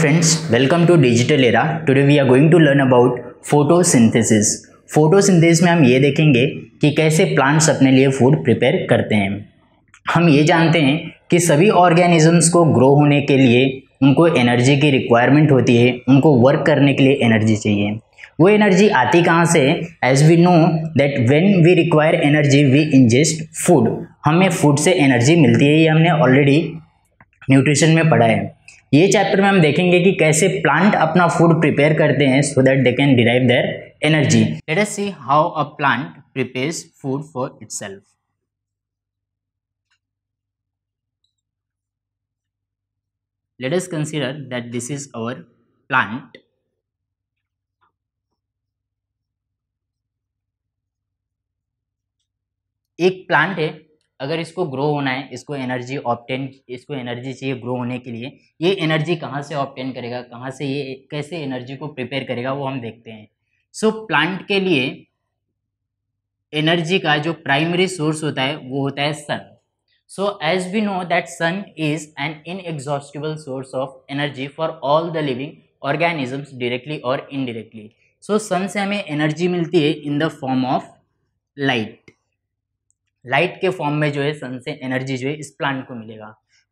Friends, welcome to Digital Era. Today we are going to learn about photosynthesis. Photosynthesis में हम ये देखेंगे कि कैसे प्लांट्स अपने लिए फ़ूड प्रिपेयर करते हैं। हम ये जानते हैं कि सभी ऑर्गेनिजम्स को ग्रो होने के लिए उनको एनर्जी की रिक्वायरमेंट होती है उनको वर्क करने के लिए एनर्जी चाहिए। वो एनर्जी आती कहाँ से? As we know that when we require energy we ingest food हमें फ़ूड से एनर्जी मिलती है ये हमने ऑलरेडी न्यूट्रिशन में पढ़ा है। ये चैप्टर में हम देखेंगे कि कैसे प्लांट अपना फ़ूड प्रिपेयर करते हैं so that they can derive their energy let us see how a plant prepares food for itself let us consider that this is our plant. एक प्लांट है अगर इसको ग्रो होना है इसको एनर्जी ऑप्टेन इसको एनर्जी चाहिए ग्रो होने के लिए ये एनर्जी कहाँ से ऑप्टेन करेगा कहाँ से ये कैसे एनर्जी को प्रिपेयर करेगा वो हम देखते हैं। सो so, प्लांट के लिए एनर्जी का जो प्राइमरी सोर्स होता है वो होता है sun so as we know that sun is an inexhaustible source of energy for all the living organisms directly और इनडायरेक्टली सो सन से हमें एनर्जी मिलती है in the form of light light के फॉर्म में जो है सन से एनर्जी जो है इस प्लांट को मिलेगा।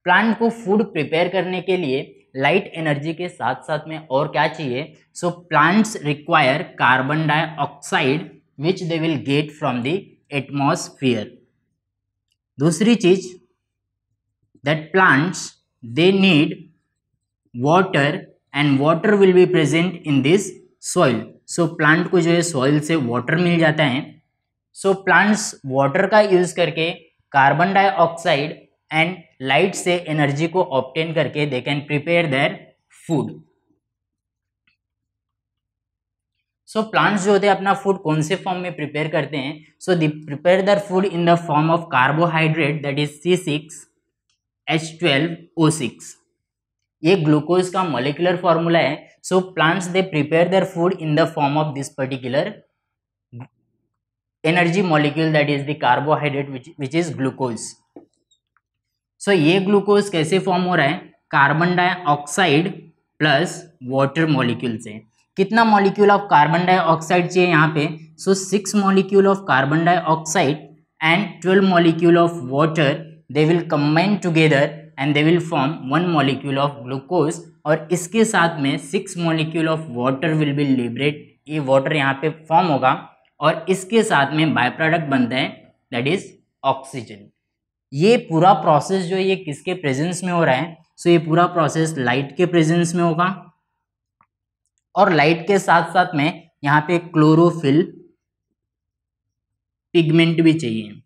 प्लांट को फ़ूड प्रिपेयर करने के लिए लाइट एनर्जी के साथ साथ में और क्या चाहिए? So plants require carbon dioxide which they will get from the atmosphere दूसरी चीज़ that plants they need water and water will be present in this soil so plant को जो है सॉइल से वाटर मिल जाता है। सो प्लांट्स वाटर का use करके कार्बन डाइऑक्साइड एंड लाइट से एनर्जी को ऑप्टेन करके they can prepare their food so plants जो होते हैं, अपना फ़ूड कौन से फॉर्म में प्रिपेयर करते हैं? So they prepare their food in the form of carbohydrate that is C six H twelve O six ये ग्लूकोज का मोलिकुलर फॉर्मूला है. So plants they prepare their food in the form of this particular molecule that is the carbohydrate which, which is glucose. So ये glucose कैसे form हो रहा है? Carbon dioxide plus water molecule से। कितना molecule of carbon dioxide चाहिए यहाँ पे? So six molecule of carbon dioxide and twelve molecule of water they will combine together and they will form one molecule of glucose और इसके साथ में six molecule of water will be liberate ये water यहाँ पे form होगा। और इसके साथ में बाय प्रोडक्ट बनता है दैट इज़ ऑक्सीजन ये पूरा प्रोसेस जो ये किसके प्रेजेंस में हो रहा है? सो ये पूरा प्रोसेस लाइट के प्रेजेंस में होगा। और लाइट के साथ साथ में यहाँ पे क्लोरोफिल पिगमेंट भी चाहिए।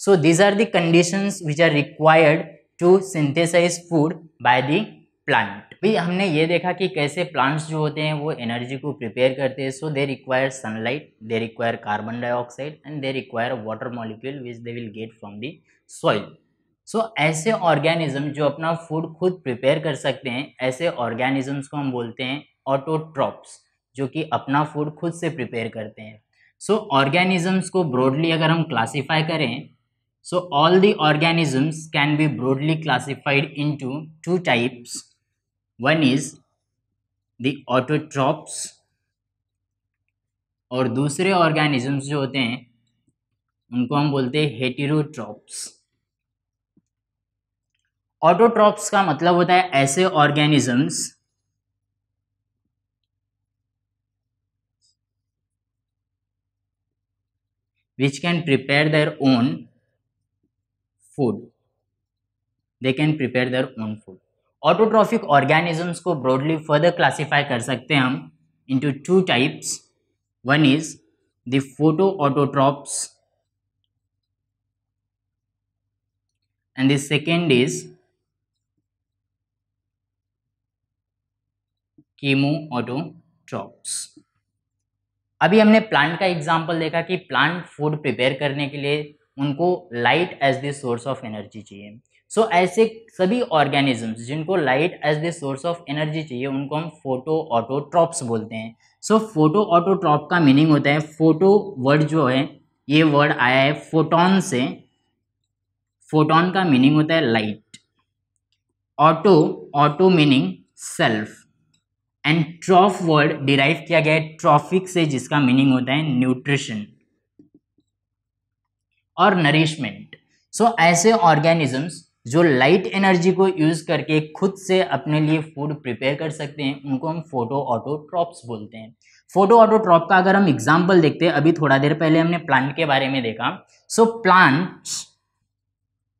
So these are conditions which are required to synthesize food by the plant भाई हमने ये देखा कि कैसे प्लांट्स जो होते हैं वो एनर्जी को प्रिपेयर करते हैं। So they require sunlight they require carbon dioxide and they require water molecule which they will get from the soil so ऐसे ऑर्गेनिज्म जो अपना फ़ूड खुद प्रिपेयर कर सकते हैं ऐसे ऑर्गेनिजम्स को हम बोलते हैं ऑटोट्रॉप्स जो कि अपना फ़ूड खुद से प्रिपेयर करते हैं। सो so, ऑर्गेनिजम्स को ब्रॉडली अगर हम क्लासीफाई करें so all the organisms can be broadly classified into two types one is the autotrophs और दूसरे ऑर्गेनिजम्स जो होते हैं, उनको हम बोलते हैं हेटेरोट्रॉप्स ऑटोट्रॉप्स का मतलब होता है ऐसे organisms which can prepare their own food. They can prepare their own food. Autotrophic organisms को ब्रॉडली फर्दर क्लासीफाई कर सकते हैं हम into two types one is the photo autotrophs and the second is chemo autotrophs अभी हमने plant का example देखा कि प्लांट फ़ूड प्रिपेयर करने के लिए उनको light as the source of energy चाहिए। सो so, ऐसे सभी ऑर्गेनिजम्स जिनको light as the source of energy चाहिए उनको हम फ़ोटो ऑटोट्रॉप्स बोलते हैं। सो फ़ोटो ऑटोट्रॉप का मीनिंग होता है फ़ोटो वर्ड जो है ये वर्ड आया है फोटोन से। फोटोन का मीनिंग होता है light auto auto meaning self and troph word derive किया गया है ट्रॉफिक से जिसका मीनिंग होता है न्यूट्रिशन और नरिशमेंट सो so, ऐसे ऑर्गेनिजम्स जो लाइट एनर्जी को यूज़ करके खुद से अपने लिए फ़ूड प्रिपेयर कर सकते हैं, उनको हम फ़ोटो ऑटोट्रॉप्स बोलते हैं। फ़ोटो ऑटोट्रॉप का अगर हम एग्ज़ाम्पल देखते हैं, अभी थोड़ा देर पहले हमने प्लांट के बारे में देखा। So plants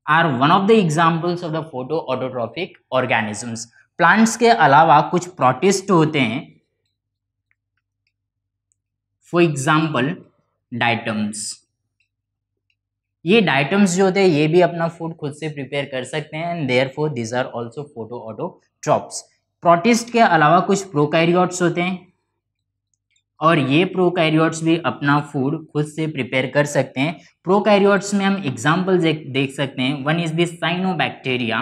are one of the examples of the photo autotrophic organisms plants के अलावा कुछ प्रोटिस्ट होते हैं। फॉर एग्ज़ाम्पल डाइटम्स ये डाइटम्स जो होते हैं ये भी अपना फ़ूड खुद से प्रिपेयर कर सकते हैं and therefore these are also photo autotrophs protist के अलावा कुछ प्रोकैरियोट्स होते हैं और ये प्रोकैरियोट्स भी अपना फ़ूड खुद से प्रिपेयर कर सकते हैं। प्रोकैरियोट्स में हम एग्ज़ाम्पल देख सकते हैं। वन इज़ दिस साइनोबैक्टीरिया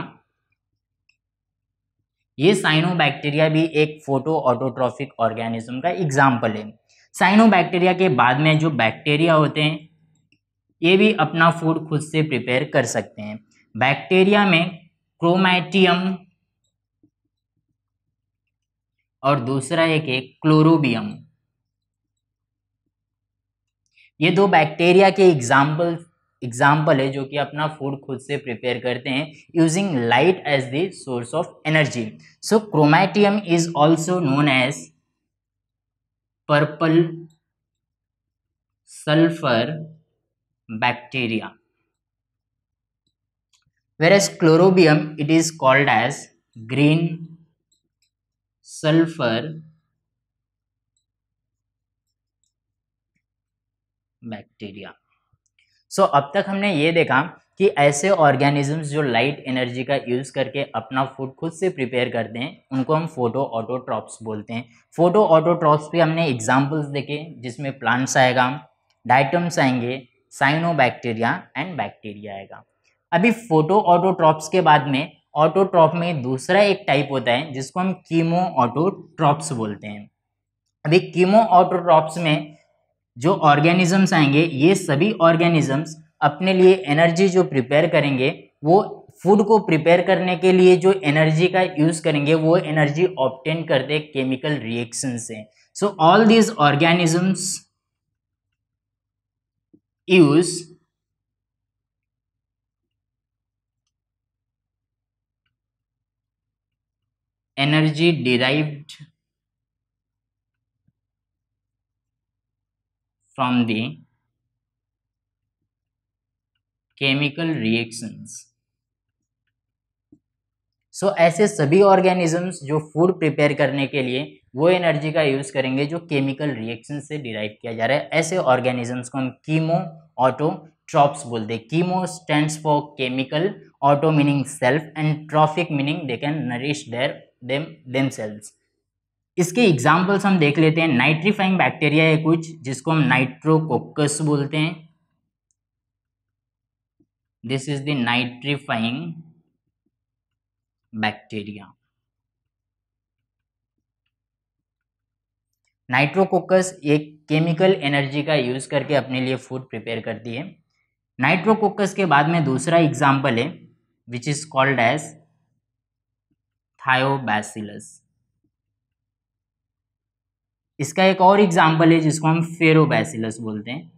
ये साइनो साइनोबैक्टीरिया भी एक फ़ोटो ऑटोट्रॉफिक ऑर्गेनिज्म का एग्ज़ाम्पल है। साइनो साइनोबैक्टीरिया के बाद में जो बैक्टीरिया होते हैं ये भी अपना फ़ूड खुद से प्रिपेयर कर सकते हैं। बैक्टीरिया में क्रोमैटियम और दूसरा एक है क्लोरोबियम ये दो बैक्टीरिया के एग्ज़ाम्पल एग्ज़ाम्पल है जो कि अपना फ़ूड खुद से प्रिपेयर करते हैं using light as the source of energy so chromatium is also known as purple sulfur bacteria. Whereas chlorobium it is called as green sulfur bacteria so so, अब तक हमने ये देखा कि ऐसे ऑर्गेनिजम्स जो लाइट एनर्जी का यूज़ करके अपना फ़ूड खुद से प्रिपेयर करते हैं उनको हम फ़ोटो ऑटोट्रॉप्स बोलते हैं। फ़ोटो ऑटोट्रॉप्स पे हमने एग्जांपल्स देखे जिसमें प्लांट्स आएगा डाइटम्स आएँगे साइनोबैक्टीरिया एंड बैक्टीरिया आएगा। अभी फ़ोटो ऑटोट्रॉप्स के बाद में ऑटोट्रॉप में दूसरा एक टाइप होता है, जिसको हम कीमो ऑटोट्रॉप्स बोलते हैं। अभी कीमो ऑटोट्रॉप्स में जो ऑर्गेनिजम्स आएँगे, ये सभी ऑर्गेनिजम्स अपने लिए एनर्जी जो प्रिपेयर करेंगे, वो फ़ूड को प्रिपेयर करने के लिए जो एनर्जी का यूज़ करेंगे, वो एनर्जी ऑप्टेन करते केमिकल रिएक्शन से। So all these organisms use energy derived from the chemical reactions so so, ऐसे सभी ऑर्गेनिजम्स जो फ़ूड प्रिपेयर करने के लिए वो एनर्जी का यूज़ करेंगे जो केमिकल रिएक्शन से डिराइव किया जा रहा है। ऐसे ऑर्गेनिजम्स को हम कीमो ऑटो ट्रॉप्स बोलते हैं। Chemo stand for chemical auto meaning self and trophic meaning they can nourish their them them cells इसके एग्जाम्पल्स हम देख लेते हैं। नाइट्रीफाइंग बैक्टीरिया है कुछ, जिसको हम नाइट्रोकोकस बोलते हैं। This is the nitrifying bacteria nitrococcus एक केमिकल एनर्जी का यूज़ करके अपने लिए फ़ूड प्रिपेयर करती है। नाइट्रोकोकस के बाद में दूसरा एग्ज़ाम्पल है which is called as thiobacillus इसका एक और एग्ज़ाम्पल है, जिसको हम फेरोबैसिलस बोलते हैं।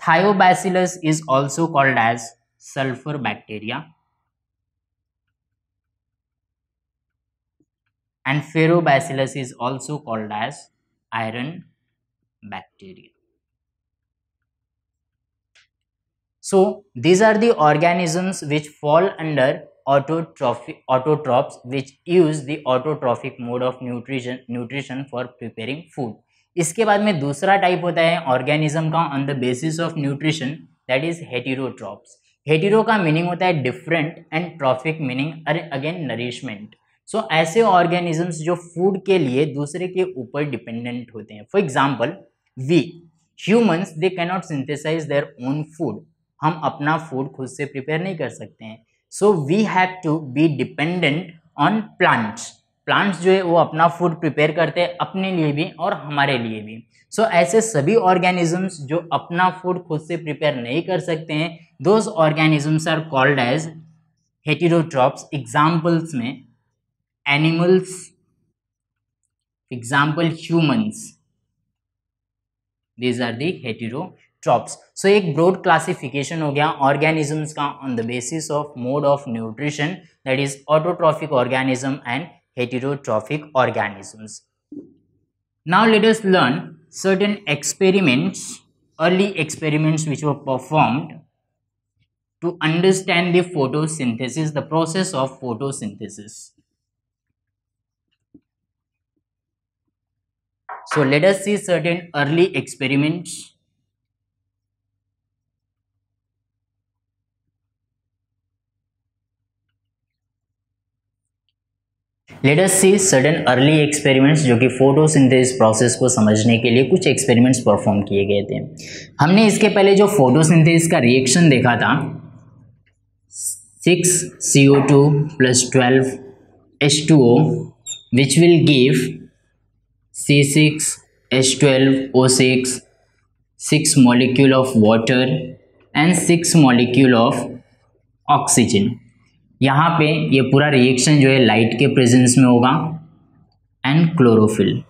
Thiobacillus is also called as sulfur bacteria and ferrobacillus is also called as iron bacteria. So these are the organisms which fall under autotrophic autotrophs which use the autotrophic mode of nutrition nutrition for preparing food. इसके बाद में दूसरा type होता है organism का on the basis of nutrition that is heterotrophs hetero का meaning होता है different and trophic meaning again nourishment so so, ऐसे ऑर्गेनिजम्स जो फ़ूड के लिए दूसरे के ऊपर डिपेंडेंट होते हैं। For example we humans they cannot synthesize their own food हम अपना फ़ूड खुद से प्रिपेयर नहीं कर सकते हैं। So we have to be dependent on plants plants जो है वो अपना फ़ूड प्रिपेयर करते हैं अपने लिए भी और हमारे लिए भी। सो so, ऐसे सभी ऑर्गेनिजम्स जो अपना फ़ूड खुद से प्रिपेयर नहीं कर सकते हैं those organisms are called as heterotrophs examples में Animals example humans these are the heterotrophs so एक ब्रॉड क्लासिफिकेशन हो गया ऑर्गेनिजम्स का on the basis of mode of nutrition that is autotrophic organism and heterotrophic organisms. Now let us learn certain experiments, early experiments which were performed to understand the photosynthesis, the process of photosynthesis. So, let us see certain early experiments. Let us see certain early experiments जो कि photosynthesis process को समझने के लिए कुछ experiments perform किए गए थे। हमने इसके पहले जो फोटोसिंथेसिस का रिएक्शन देखा था six C O two plus twelve H two O which will give C six H twelve O six six molecule of water and six molecule of oxygen यहाँ पे ये पूरा रिएक्शन जो है लाइट के प्रेजेंस में होगा एंड क्लोरोफिल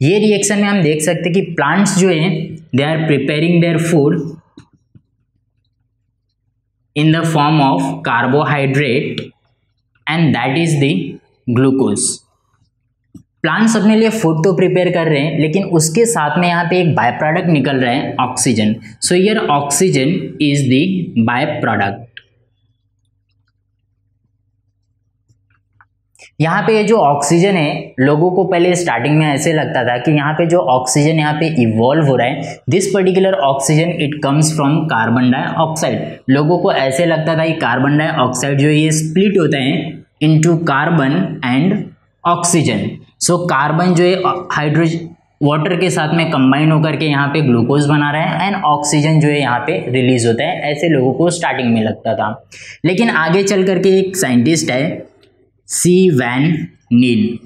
ये रिएक्शन में हम देख सकते हैं कि प्लांट्स जो है they are preparing their food in the form of carbohydrate and that is the glucose plants अपने लिए फ़ूड तो प्रिपेयर कर रहे हैं, लेकिन उसके साथ में यहाँ पे एक बाय प्रोडक्ट निकल रहा है oxygen so here oxygen is the by product यहाँ पे ये जो ऑक्सीजन है, लोगों को पहले स्टार्टिंग में ऐसे लगता था कि यहाँ पे जो ऑक्सीजन यहाँ पे इवॉल्व हो रहा है this particular oxygen it comes from carbon dioxide लोगों को ऐसे लगता था कि कार्बन डाइऑक्साइड जो ये स्प्लिट होता है into carbon and oxygen so carbon जो है हाइड्रोजन वाटर के साथ में कंबाइन होकर के यहाँ पे ग्लूकोज बना रहा है एंड ऑक्सीजन जो है यहाँ पे रिलीज़ होता है, ऐसे लोगों को स्टार्टिंग में लगता था। लेकिन आगे चल करके एक साइंटिस्ट है सी वैन नील।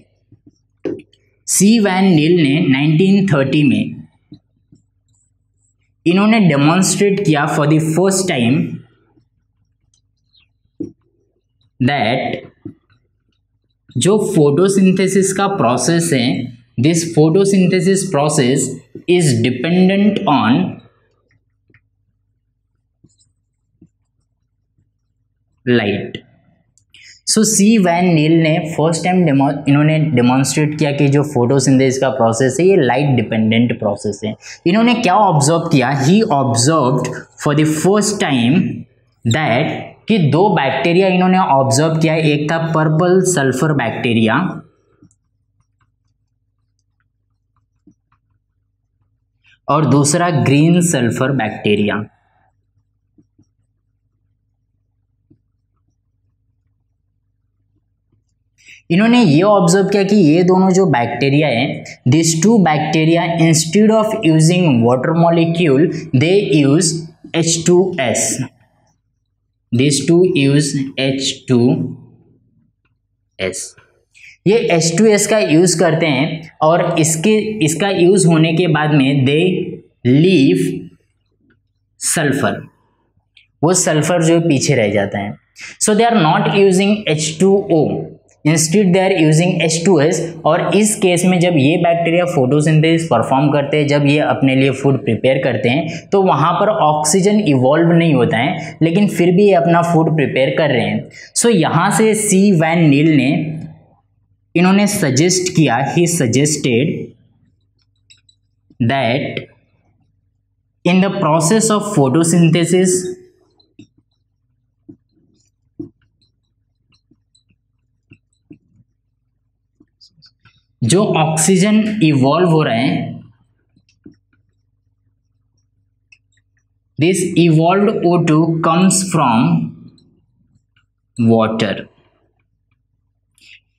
सी वैन नील ने 1930 में इन्होंने डेमोन्स्ट्रेट किया for the first time that जो फोटोसिंथेसिस का प्रोसेस है this photosynthesis process is dependent on light so C Van Niel ने फ़र्स्ट टाइम इन्होंने डेमोन्स्ट्रेट किया कि जो फोटोसिंथेसिस का प्रोसेस है, ये लाइट डिपेंडेंट प्रोसेस है। इन्होंने क्या ऑब्ज़र्व किया? He observed for the first time that कि दो बैक्टीरिया इन्होंने ऑब्ज़र्व किया एक था पर्पल सल्फ़र बैक्टीरिया और दूसरा ग्रीन सल्फ़र बैक्टीरिया इन्होंने ये ऑब्ज़र्व किया कि ये दोनों जो बैक्टीरिया है this two bacteria instead of using water molecule they use H two S this two use H two S ये एच टू एस का यूज़ करते हैं और इसके, इसका यूज़ होने के बाद में दे लीव सल्फ़र वो सल्फ़र जो पीछे रह जाता है. So they are not using H two O instead they are using H two S और इस केस में जब ये बैक्टीरिया फोटोसिंथेसिस परफॉर्म करते हैं जब ये अपने लिए फ़ूड प्रिपेयर करते हैं तो वहाँ पर ऑक्सीजन इवॉल्व नहीं होता है लेकिन फिर भी ये अपना फ़ूड प्रिपेयर कर रहे हैं। सो so, यहाँ से सी वैन नील ने इन्होंने सजेस्ट किया he suggested that in the process of photosynthesis जो ऑक्सीजन इवॉल्व हो रहे हैं this evolve O two comes from water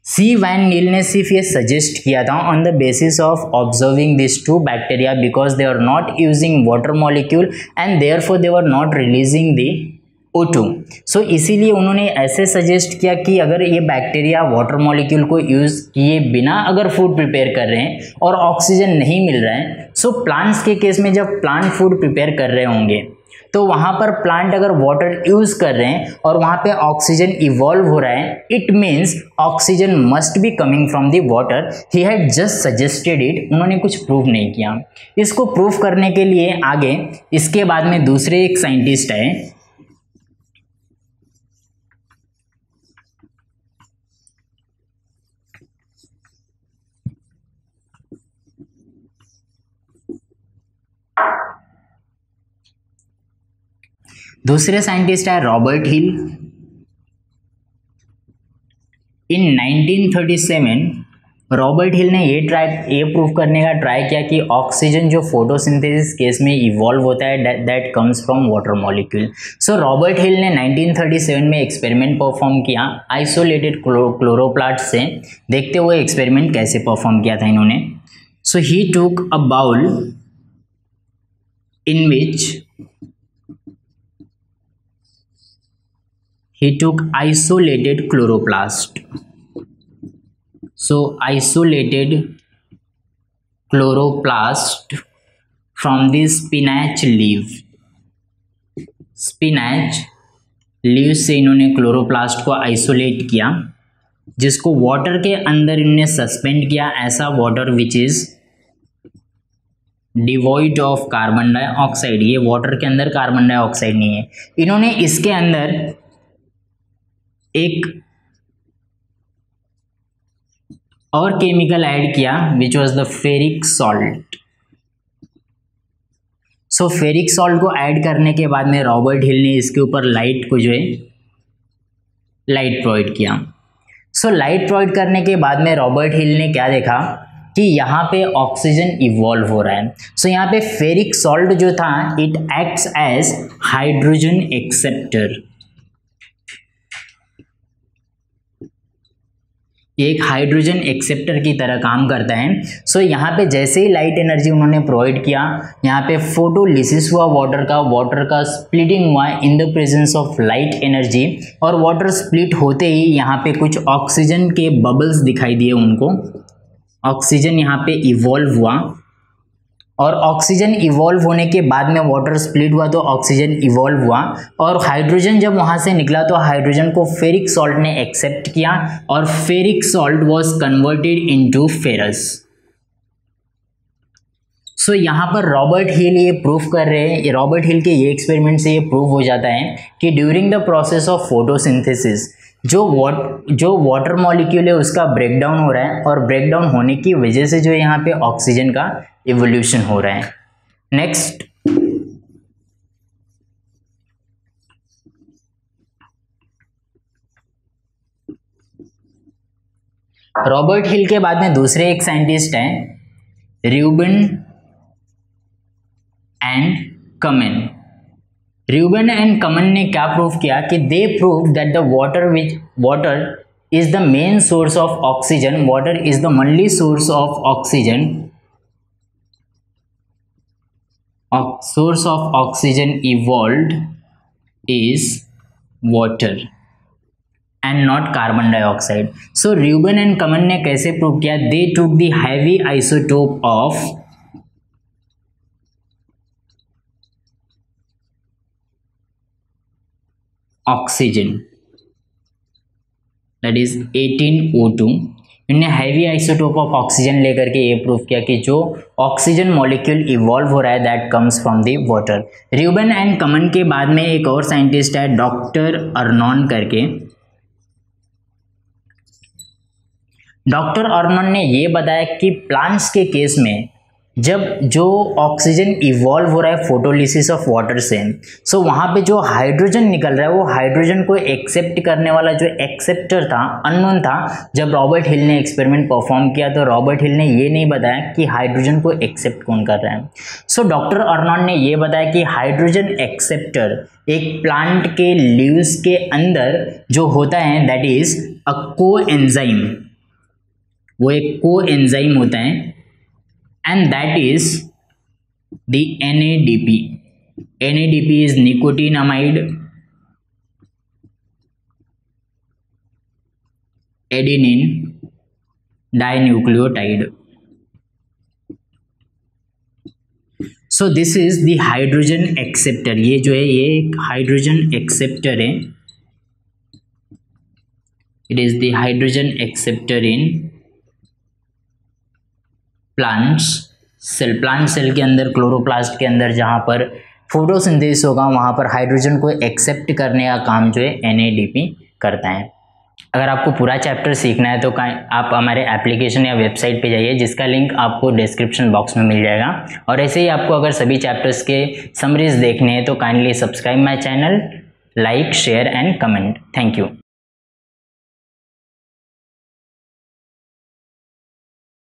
C van Niel ने सिर्फ़ ये सजेस्ट किया था on the basis of observing this two bacteria because they are not using water molecule and therefore they are not releasing the O two so इसीलिए उन्होंने ऐसे suggest किया कि अगर ये बैक्टीरिया वाटर मॉलिक्यूल को यूज़ किए बिना अगर फ़ूड प्रिपेयर कर रहे हैं और ऑक्सीजन नहीं मिल रहा है सो so प्लांट्स के केस में जब प्लांट फ़ूड प्रिपेयर कर रहे होंगे तो वहाँ पर प्लांट अगर वाटर यूज़ कर रहे हैं और वहाँ पे ऑक्सीजन इवॉल्व हो रहा है it means oxygen must be coming from the water he had just suggested it उन्होंने कुछ प्रूव नहीं किया। इसको प्रूव करने के लिए आगे, इसके बाद में दूसरे एक साइंटिस्ट है दूसरे साइंटिस्ट है रॉबर्ट हिल। इन 1937 रॉबर्ट हिल ने ये ट्राई, ये प्रूव करने का ट्राई किया कि ऑक्सीजन जो फोटोसिंथेसिस केस में इवॉल्व होता है that comes from water molecule so Robert Hill ने 1937 में एक्सपेरिमेंट परफॉर्म किया आइसोलेटेड क्लोरोप्लाट से। देखते हुए एक्सपेरिमेंट कैसे परफॉर्म किया था इन्होंने। So he took a bowl in which he took isolated chloroplast. So, isolated chloroplast from the spinach leaf. Spinach leave से इन्होंने क्लोरोप्लास्ट को आइसोलेट किया, जिसको वाटर के अंदर इन्होंने सस्पेंड किया ऐसा water which is devoid of carbon dioxide ये वाटर के अंदर कार्बन डाइऑक्साइड नहीं है। इन्होंने इसके अंदर एक और केमिकल ऐड किया which was the ferric salt so ferric salt को ऐड करने के बाद में रॉबर्ट हिल ने इसके ऊपर लाइट को जो है लाइट प्रोवाइड किया. सो लाइट प्रोवाइड करने के बाद में रॉबर्ट हिल ने क्या देखा कि यहाँ पे ऑक्सीजन इवॉल्व हो रहा है. सो so, यहाँ पे फेरिक सॉल्ट जो था it acts as hydrogen acceptor एक हाइड्रोजन एक्सेप्टर की तरह काम करता है। सो so, यहाँ पे जैसे ही लाइट एनर्जी उन्होंने प्रोवाइड किया यहाँ पे फोटोलिसिस हुआ वाटर का। वाटर का स्प्लिटिंग हुआ in the presence of light energy और वाटर स्प्लिट होते ही यहाँ पे कुछ ऑक्सीजन के बबल्स दिखाई दिए उनको। ऑक्सीजन यहाँ पे इवॉल्व हुआ। और ऑक्सीजन इवॉल्व होने के बाद में वाटर स्प्लिट हुआ तो ऑक्सीजन इवॉल्व हुआ। और हाइड्रोजन जब वहाँ से निकला तो हाइड्रोजन को फेरिक सॉल्ट ने एक्सेप्ट किया और ferric salt was converted into ferrous so so, यहाँ पर रॉबर्ट हिल ये प्रूफ कर रहे हैं। रॉबर्ट हिल के ये एक्सपेरिमेंट से ये प्रूफ हो जाता है कि during the process of photosynthesis जो वॉट जो वाटर मॉलिक्यूल है, उसका ब्रेकडाउन हो रहा है और ब्रेकडाउन होने की वजह से जो यहाँ पे ऑक्सीजन का इवोल्यूशन हो रहा है। नेक्स्ट रॉबर्ट हिल के बाद में दूसरे एक साइंटिस्ट हैं र्यूबन एंड कमेन र्यूबन एंड कमन ने क्या प्रूव किया कि they prove that the water which water is the main source of oxygen water is the only source of oxygen source of oxygen evolved is water and not carbon dioxide so Ruben and Kamen ने कैसे prove किया? They took the heavy isotope of oxygen that is 18O2 इनने heavy isotope of oxygen लेकर के ये prove किया कि जो ऑक्सीजन मॉलिक्यूल इवॉल्व हो रहा है that comes from the water Ruben and Kamen के बाद में एक और साइंटिस्ट है डॉक्टर अर्नॉन करके। डॉक्टर अर्नॉन ने ये बताया कि प्लांट्स के केस में जब जो ऑक्सीजन इवॉल्व हो रहा है फोटोलिसिस ऑफ़ वाटर से सो वहाँ पे जो हाइड्रोजन निकल रहा है, वो हाइड्रोजन को एक्सेप्ट करने वाला जो एक्सेप्टर था अननोन था, जब रॉबर्ट हिल ने एक्सपेरिमेंट परफॉर्म किया तो रॉबर्ट हिल ने ये नहीं बताया कि हाइड्रोजन को एक्सेप्ट कौन कर रहा है। सो डॉक्टर अर्नॉन ने ये बताया कि हाइड्रोजन एक्सेप्टर एक प्लांट के लीव्स के अंदर जो होता है दैट इज़ अ को एंजाइम वो एक को एंजाइम होता है and that is the NADP. NADP is nicotinamide adenine dinucleotide. So this is the hydrogen acceptor ये जो है, ये एक हाइड्रोजन एक्सेप्टर है it is the hydrogen acceptor in plants cell plant cell के अंदर क्लोरोप्लास्ट के अंदर जहाँ पर फोटोसिंथेसिस होगा, वहाँ पर हाइड्रोजन को एक्सेप्ट करने का काम जो है एनएडीपी करता है। अगर आपको पूरा चैप्टर सीखना है तो आप हमारे एप्लीकेशन या वेबसाइट पे जाइए, जिसका लिंक आपको डिस्क्रिप्शन बॉक्स में मिल जाएगा। और ऐसे ही आपको अगर सभी चैप्टर्स के समरीज देखने हैं तो kindly subscribe my channel like share and comment thank you